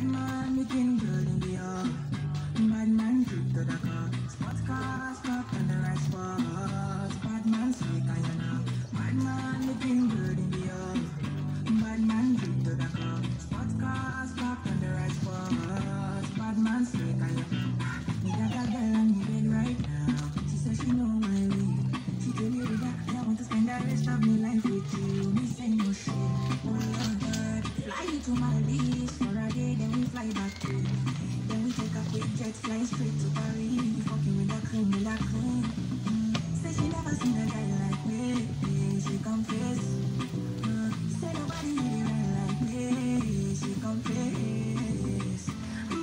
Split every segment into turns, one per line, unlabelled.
Bad man looking good in the air. Bad man drip to the car. Sports cars parked on the right spot. Bad man slick and you know. Bad man looking good in the air. Bad man drip to the car. Sports cars parked on the right spot. Bad man slick you know. Me got a girl on me bed right now. She says she know my way. She tell me that I want to spend the rest of my life with you. Me say no shit. Oh Lord, fly you to Maldives for fly straight to Paris. Fucking with a cream, with a cream. Say she never seen a guy like me. She confess. Say nobody really right like me. She confess.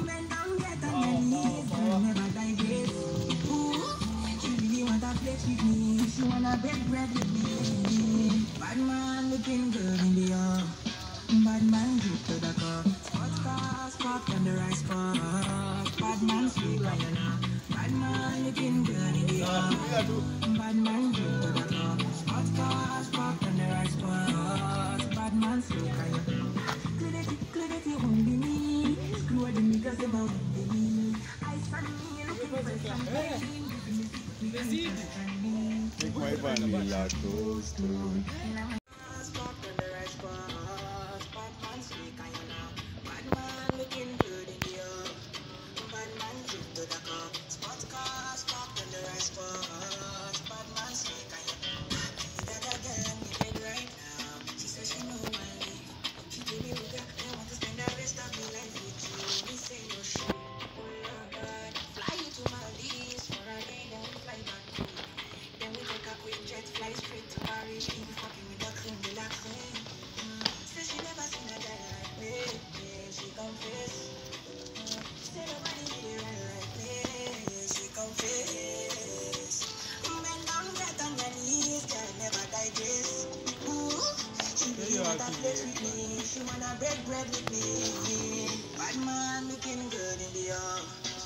Bend down, get on your knees, girl, never digress. Ooh, she really want to flex with me. She wanna beg bread with me. Bad man looking good in the air. Bad man drip to the car. Sports cars parked on the right spot. Bad man sweet like you know. Bad man looking good in the air. Bad man drip to the car. Sports cars parked on the right spot. Bad man sweet like you know. Clarity, clarity only me. Screw the niggas about me. I stand me looking for something.
Take my vanilla toast to
Fly really wanna with me. She wanna break bread with me. Bad man looking good in the air.